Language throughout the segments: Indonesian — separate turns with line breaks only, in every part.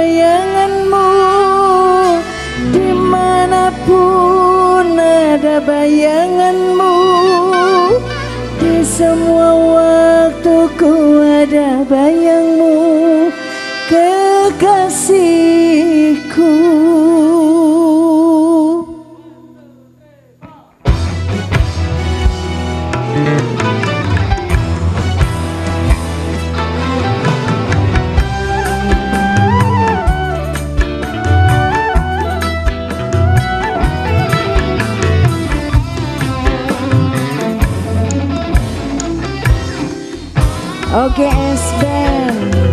bayanganmu Di mana pun ada bayanganmu Di semua waktuku ada bayangmu Kekasih Oke, okay, Esben.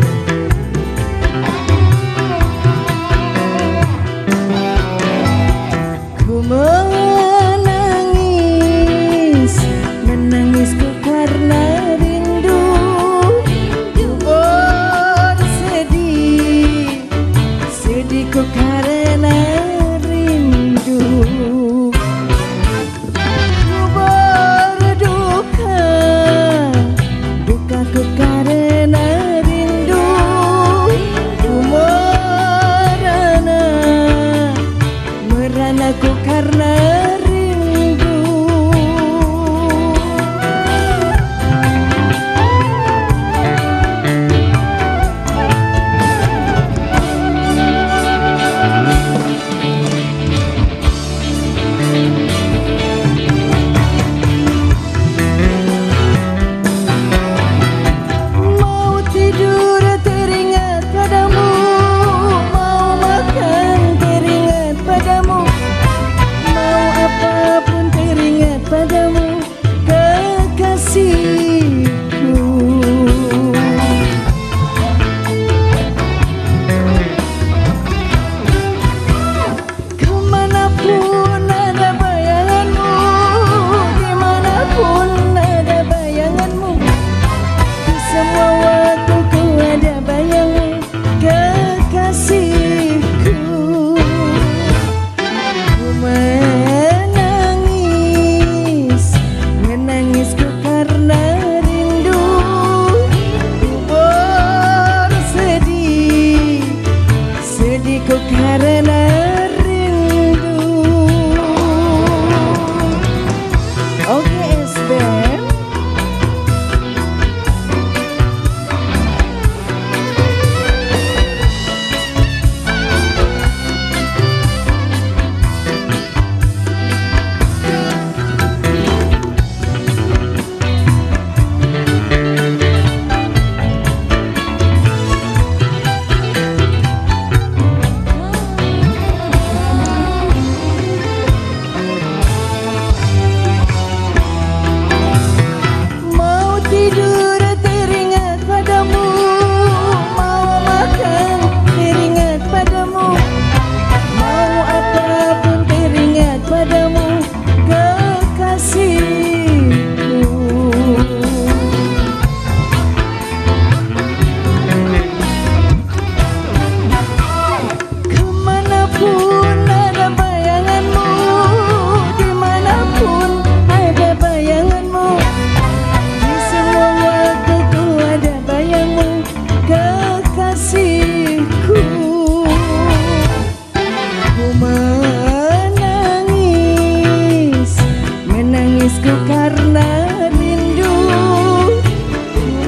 tangisku karena rindu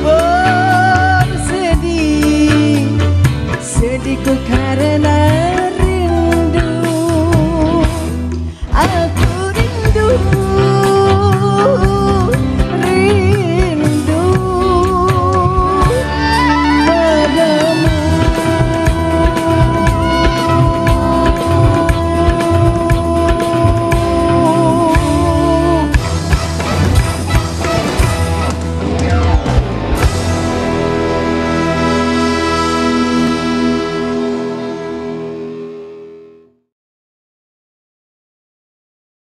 Bersedih Sedihku karena